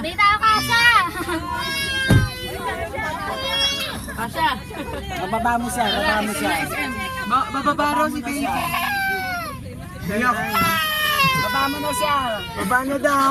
Dito ako kasha. Kasha. Bababa mo siya, bababa mo siya. Ba bababa raw si Baby. Baba mo na siya. Baba na daw.